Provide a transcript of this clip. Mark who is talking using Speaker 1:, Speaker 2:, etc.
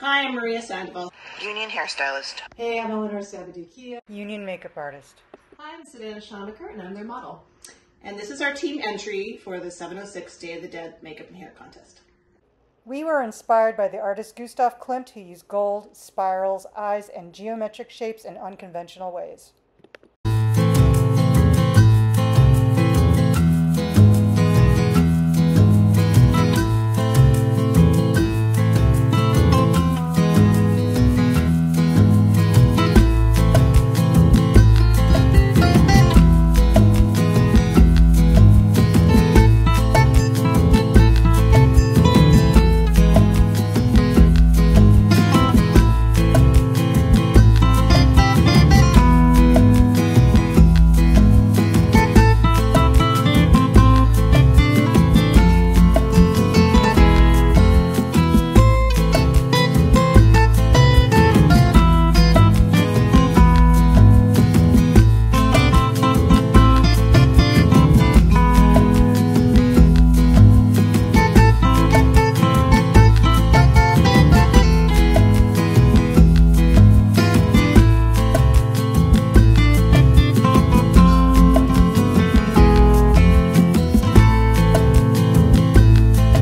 Speaker 1: Hi, I'm Maria Sandoval.
Speaker 2: Union hairstylist.
Speaker 3: Hey, I'm Eleanor Sabaduquia.
Speaker 4: Union makeup artist.
Speaker 3: Hi, I'm Savannah Schoneker, and I'm their model.
Speaker 1: And this is our team entry for the 706 Day of the Dead Makeup and Hair Contest.
Speaker 4: We were inspired by the artist Gustav Klimt, who used gold, spirals, eyes, and geometric shapes in unconventional ways.